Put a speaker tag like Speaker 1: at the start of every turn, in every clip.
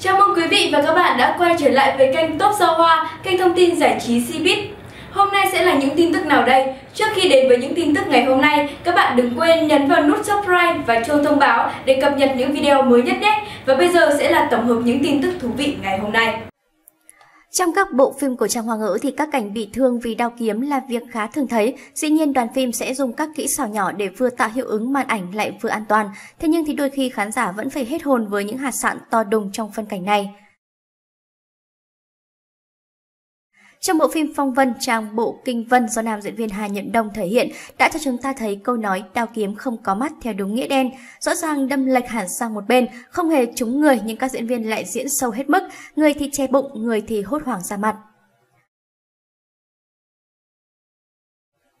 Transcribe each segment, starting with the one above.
Speaker 1: Chào mừng quý vị và các bạn đã quay trở lại với kênh Top Sao Hoa, kênh thông tin giải trí Cbiz. Hôm nay sẽ là những tin tức nào đây? Trước khi đến với những tin tức ngày hôm nay, các bạn đừng quên nhấn vào nút subscribe và chuông thông báo để cập nhật những video mới nhất nhé. Và bây giờ sẽ là tổng hợp những tin tức thú vị ngày hôm nay.
Speaker 2: Trong các bộ phim của Trang Hoa ngữ thì các cảnh bị thương vì đao kiếm là việc khá thường thấy. Dĩ nhiên, đoàn phim sẽ dùng các kỹ xảo nhỏ để vừa tạo hiệu ứng màn ảnh lại vừa an toàn. Thế nhưng thì đôi khi khán giả vẫn phải hết hồn với những hạt sạn to đùng trong phân cảnh này. Trong bộ phim Phong Vân, trang bộ Kinh Vân do nam diễn viên Hà Nhận Đông thể hiện đã cho chúng ta thấy câu nói đao kiếm không có mắt theo đúng nghĩa đen. Rõ ràng đâm lệch hẳn sang một bên, không hề trúng người nhưng các diễn viên lại diễn sâu hết mức, người thì che bụng, người thì hốt hoảng ra mặt.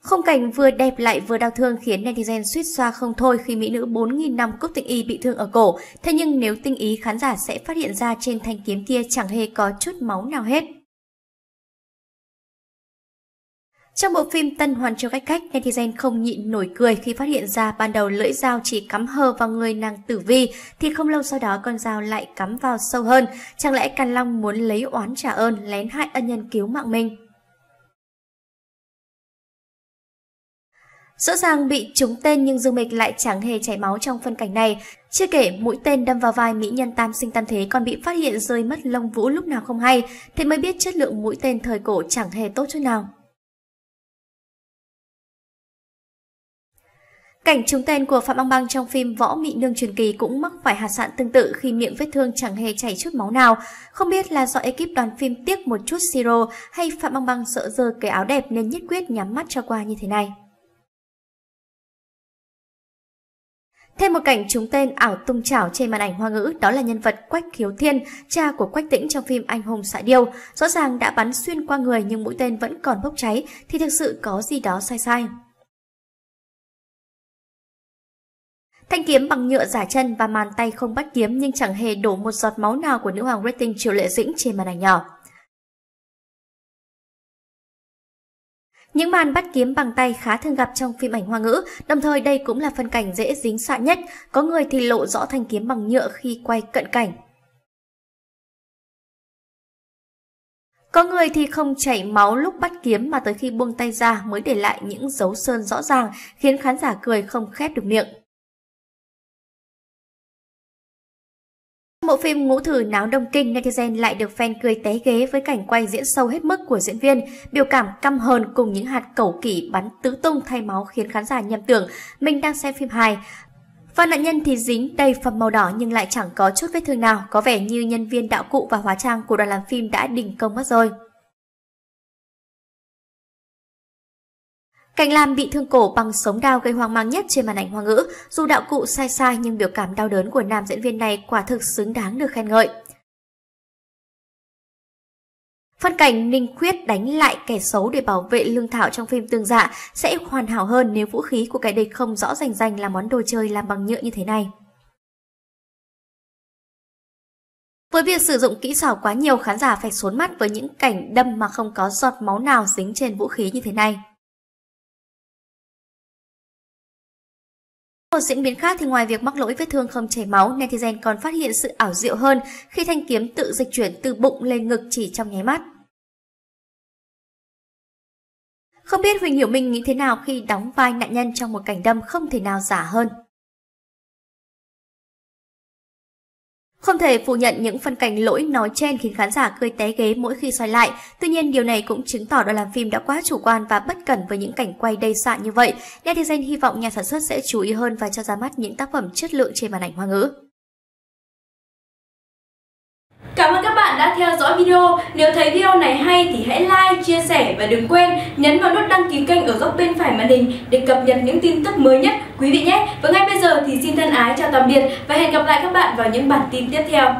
Speaker 2: Không cảnh vừa đẹp lại vừa đau thương khiến netizen suýt xoa không thôi khi mỹ nữ 4.000 năm cúc tinh y bị thương ở cổ. Thế nhưng nếu tinh ý khán giả sẽ phát hiện ra trên thanh kiếm kia chẳng hề có chút máu nào hết. Trong bộ phim Tân Hoàn Châu Cách Cách, netizen không nhịn nổi cười khi phát hiện ra ban đầu lưỡi dao chỉ cắm hờ vào người nàng tử vi, thì không lâu sau đó con dao lại cắm vào sâu hơn. Chẳng lẽ Càn Long muốn lấy oán trả ơn, lén hại ân nhân cứu mạng mình? Rõ ràng bị trúng tên nhưng Dương Mịch lại chẳng hề chảy máu trong phân cảnh này. Chưa kể mũi tên đâm vào vai mỹ nhân tam sinh tam thế còn bị phát hiện rơi mất lông vũ lúc nào không hay, thế mới biết chất lượng mũi tên thời cổ chẳng hề tốt chút nào. Cảnh trúng tên của Phạm Băng Băng trong phim Võ Mị Nương truyền kỳ cũng mắc phải hạt sạn tương tự khi miệng vết thương chẳng hề chảy chút máu nào. Không biết là do ekip đoàn phim tiếc một chút siro hay Phạm Băng Băng sợ dơ cái áo đẹp nên nhất quyết nhắm mắt cho qua như thế này. Thêm một cảnh trúng tên ảo tung chảo trên màn ảnh hoa ngữ đó là nhân vật Quách Khiếu Thiên, cha của Quách Tĩnh trong phim Anh hùng xạ điêu. Rõ ràng đã bắn xuyên qua người nhưng mũi tên vẫn còn bốc cháy thì thực sự có gì đó sai sai. Thanh kiếm bằng nhựa giả chân và màn tay không bắt kiếm nhưng chẳng hề đổ một giọt máu nào của nữ hoàng rating Triệu Lệ Dĩnh trên màn ảnh nhỏ. Những màn bắt kiếm bằng tay khá thường gặp trong phim ảnh hoa ngữ, đồng thời đây cũng là phân cảnh dễ dính xạ nhất, có người thì lộ rõ thanh kiếm bằng nhựa khi quay cận cảnh. Có người thì không chảy máu lúc bắt kiếm mà tới khi buông tay ra mới để lại những dấu sơn rõ ràng khiến khán giả cười không khép được miệng. Bộ phim Ngũ Thử Náo Đông Kinh, netizen lại được fan cười té ghế với cảnh quay diễn sâu hết mức của diễn viên, biểu cảm căm hờn cùng những hạt cẩu kỷ bắn tứ tung thay máu khiến khán giả nhầm tưởng mình đang xem phim hài. Và nạn nhân thì dính đầy phẩm màu đỏ nhưng lại chẳng có chút vết thương nào, có vẻ như nhân viên đạo cụ và hóa trang của đoàn làm phim đã đình công mất rồi. Cảnh Lam bị thương cổ bằng sống đao gây hoang mang nhất trên màn ảnh hoa ngữ, dù đạo cụ sai sai nhưng biểu cảm đau đớn của nam diễn viên này quả thực xứng đáng được khen ngợi. Phân cảnh Ninh Khuyết đánh lại kẻ xấu để bảo vệ lương thảo trong phim Tương Dạ sẽ hoàn hảo hơn nếu vũ khí của kẻ địch không rõ rành rành là món đồ chơi làm bằng nhựa như thế này. Với việc sử dụng kỹ xảo quá nhiều, khán giả phải xốn mắt với những cảnh đâm mà không có giọt máu nào dính trên vũ khí như thế này. Một diễn biến khác thì ngoài việc mắc lỗi vết thương không chảy máu, netizen còn phát hiện sự ảo diệu hơn khi thanh kiếm tự dịch chuyển từ bụng lên ngực chỉ trong nháy mắt. Không biết Huỳnh Hiểu Minh nghĩ thế nào khi đóng vai nạn nhân trong một cảnh đâm không thể nào giả hơn. Không thể phủ nhận những phân cảnh lỗi nói trên khiến khán giả cười té ghế mỗi khi xoay lại. Tuy nhiên, điều này cũng chứng tỏ đoàn làm phim đã quá chủ quan và bất cẩn với những cảnh quay đầy sạn như vậy. Netizen hy vọng nhà sản xuất sẽ chú ý hơn và cho ra mắt những tác phẩm chất lượng trên màn ảnh hoa ngữ.
Speaker 1: Đã theo dõi video. Nếu thấy video này hay thì hãy like, chia sẻ và đừng quên nhấn vào nút đăng ký kênh ở góc bên phải màn hình để cập nhật những tin tức mới nhất quý vị nhé. Và ngay bây giờ thì xin thân ái chào tạm biệt và hẹn gặp lại các bạn vào những bản tin tiếp theo.